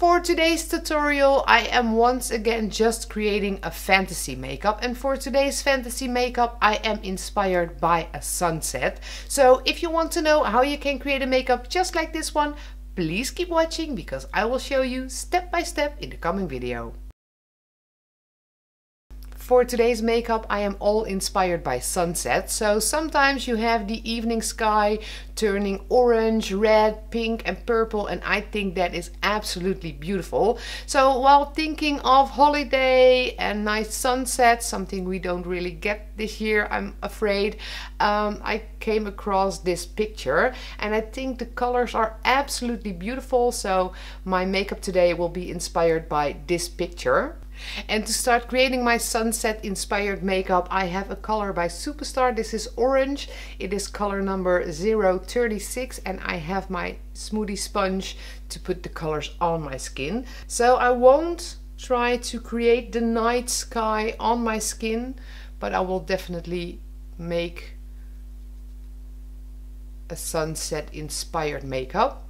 For today's tutorial I am once again just creating a fantasy makeup and for today's fantasy makeup I am inspired by a sunset. So if you want to know how you can create a makeup just like this one, please keep watching because I will show you step by step in the coming video. For today's makeup I am all inspired by sunset. So sometimes you have the evening sky turning orange, red, pink and purple and I think that is absolutely beautiful. So while thinking of holiday and nice sunset, something we don't really get this year I'm afraid, um, I came across this picture and I think the colors are absolutely beautiful. So my makeup today will be inspired by this picture. And to start creating my sunset inspired makeup, I have a color by Superstar. This is orange. It is color number 036 and I have my smoothie sponge to put the colors on my skin. So I won't try to create the night sky on my skin, but I will definitely make a sunset inspired makeup.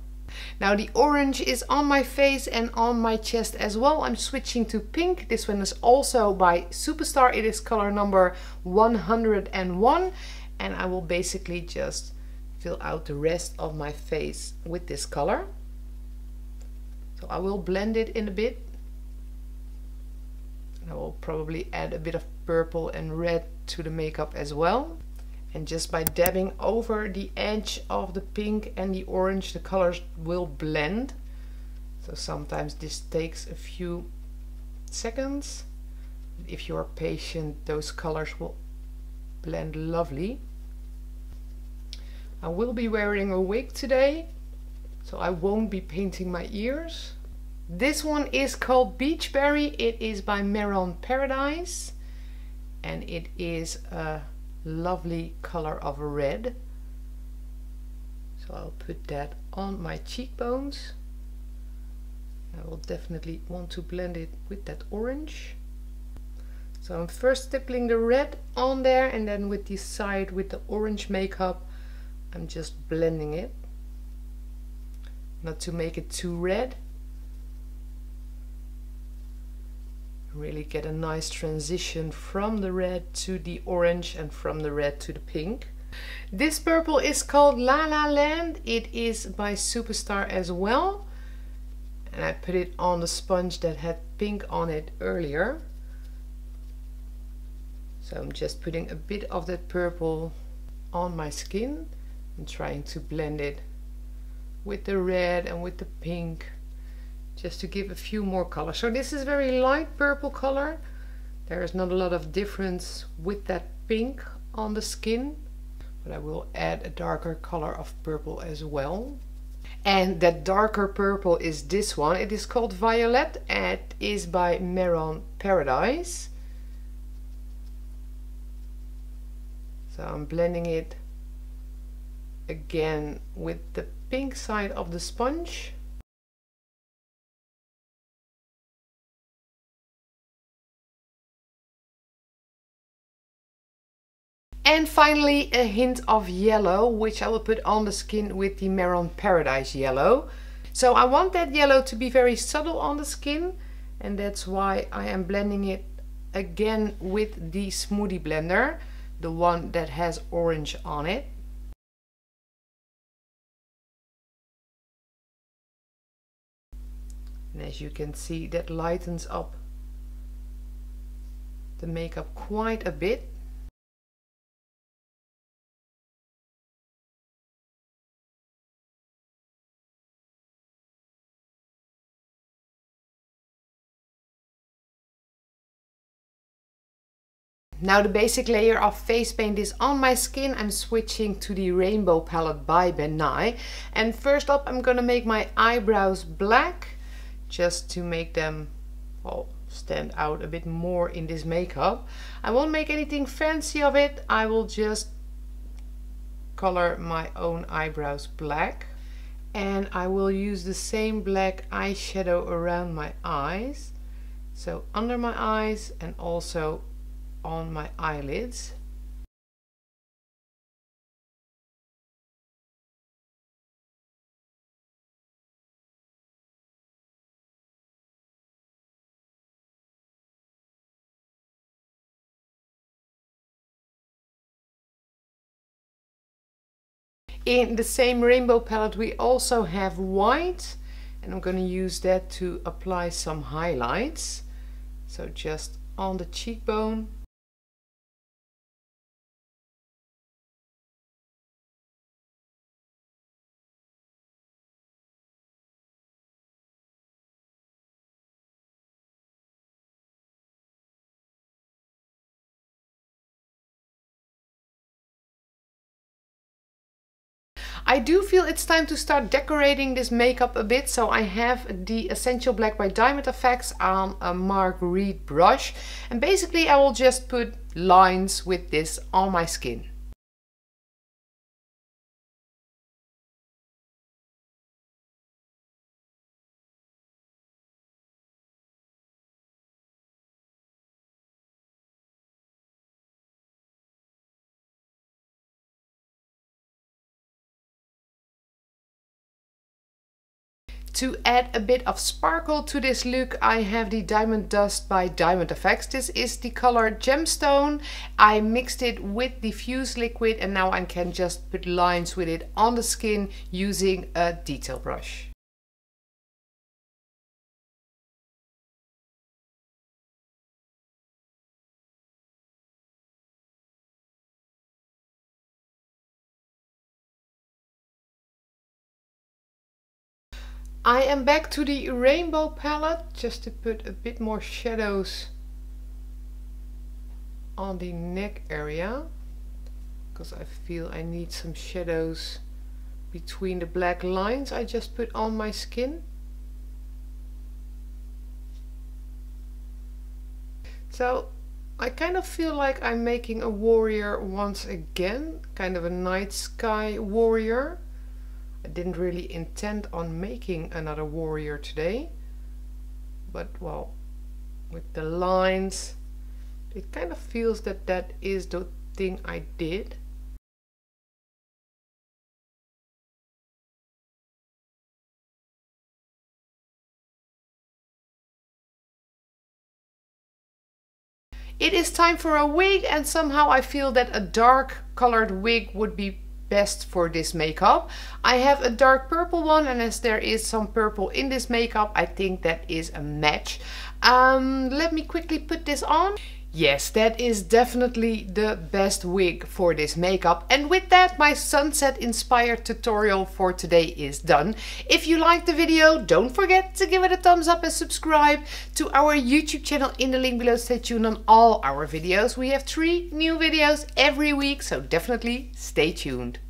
Now the orange is on my face and on my chest as well. I'm switching to pink. This one is also by Superstar. It is color number 101 and I will basically just fill out the rest of my face with this color. So I will blend it in a bit. I will probably add a bit of purple and red to the makeup as well and just by dabbing over the edge of the pink and the orange the colors will blend. So sometimes this takes a few seconds. If you are patient those colors will blend lovely. I will be wearing a wig today so I won't be painting my ears. This one is called Beachberry. It is by Mehron Paradise and it is a lovely color of red. So I'll put that on my cheekbones. I will definitely want to blend it with that orange. So I'm first stippling the red on there and then with the side with the orange makeup I'm just blending it. Not to make it too red really get a nice transition from the red to the orange and from the red to the pink. This purple is called La La Land. It is by Superstar as well. And I put it on the sponge that had pink on it earlier. So I'm just putting a bit of that purple on my skin and trying to blend it with the red and with the pink just to give a few more colors. So this is very light purple color. There is not a lot of difference with that pink on the skin, but I will add a darker color of purple as well. And that darker purple is this one. It is called Violet and it is by Mehron Paradise. So I'm blending it again with the pink side of the sponge. And finally a hint of yellow, which I will put on the skin with the Mehron Paradise yellow. So I want that yellow to be very subtle on the skin and that's why I am blending it again with the Smoothie Blender, the one that has orange on it. And as you can see that lightens up the makeup quite a bit. Now the basic layer of face paint is on my skin. I'm switching to the Rainbow palette by Ben Nye. And first up I'm gonna make my eyebrows black just to make them well, stand out a bit more in this makeup. I won't make anything fancy of it. I will just color my own eyebrows black. And I will use the same black eyeshadow around my eyes. So under my eyes and also on my eyelids. In the same rainbow palette we also have white and I'm going to use that to apply some highlights. So just on the cheekbone I do feel it's time to start decorating this makeup a bit. So I have the Essential Black by Diamond FX on a Mark Reed brush. And basically I will just put lines with this on my skin. To add a bit of sparkle to this look, I have the Diamond Dust by Diamond FX. This is the color Goldstone. I mixed it with diffuse liquid and now I can just put lines with it on the skin using a detail brush. I am back to the rainbow palette just to put a bit more shadows on the neck area because I feel I need some shadows between the black lines I just put on my skin. So I kind of feel like I'm making a warrior once again, kind of a night sky warrior. I didn't really intend on making another warrior today but well with the lines it kind of feels that that is the thing I did. It is time for a wig and somehow I feel that a dark colored wig would be best for this makeup. I have a dark purple one and as there is some purple in this makeup, I think that is a match. Um, let me quickly put this on. Yes, that is definitely the best wig for this makeup. And with that, my sunset inspired tutorial for today is done. If you liked the video, don't forget to give it a thumbs up and subscribe to our YouTube channel in the link below. Stay tuned on all our videos. We have three new videos every week, so definitely stay tuned.